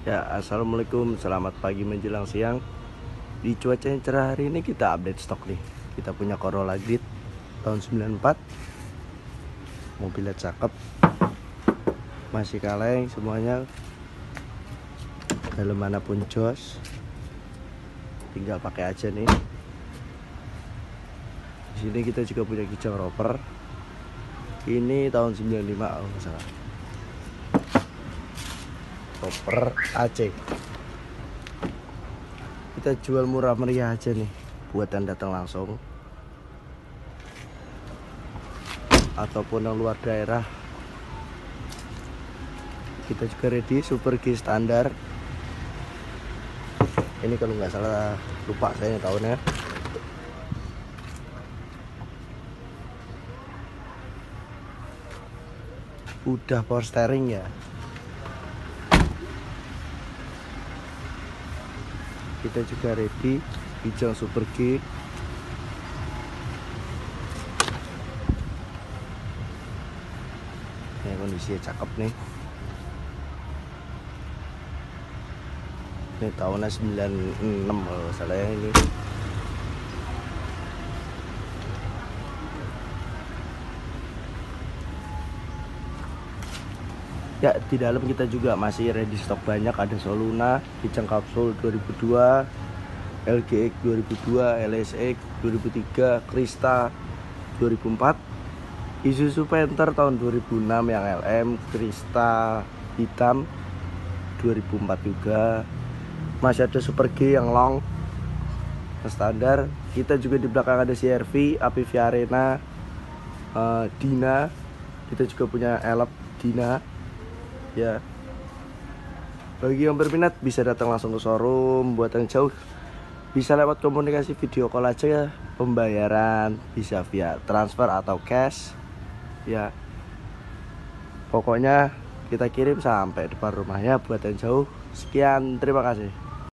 Ya, assalamualaikum, selamat pagi menjelang siang. Di cuaca yang cerah hari ini kita update stok nih. Kita punya Corolla Grid tahun 94. Mobilnya cakep. Masih kaleng semuanya. Dalam mana pun jos. Tinggal pakai aja nih. Di sini kita juga punya Kijang Rover. Ini tahun 95 kalau nggak salah. Koper Aceh kita jual murah meriah aja nih buat yang datang langsung. Ataupun yang luar daerah. Kita juga ready super G standar. Ini kalau nggak salah lupa saya tahunnya. Udah power steering ya kita juga ready. Hijau super G. Ya kondisinya cakep nih. Ini tahunnya 96 kalau salah ya ini Ya, di dalam kita juga masih ready stok banyak. Ada Soluna, Kijang Kapsul 2002, LGX 2002, LSX 2003, Krista 2004, Isuzu Panther tahun 2006 yang LM, Krista hitam 2004 juga. Masih ada Super G yang long standar. Kita juga di belakang ada CRV, APV Arena, eh, Dina. Kita juga punya Elep Dina ya. Bagi yang berminat bisa datang langsung ke showroom buat yang jauh. Bisa lewat komunikasi video call aja ya. Pembayaran bisa via transfer atau cash. Ya. Pokoknya kita kirim sampai depan rumahnya buat yang jauh. Sekian terima kasih